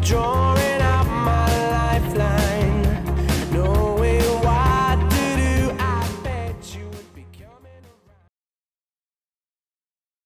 joy.